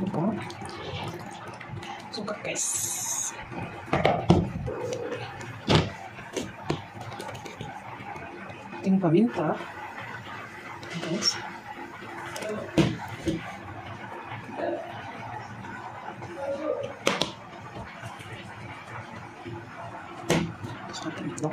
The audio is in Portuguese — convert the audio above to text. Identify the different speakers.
Speaker 1: Bom. Guys. Tem pra mim, tá? Guys. Só tem, bom.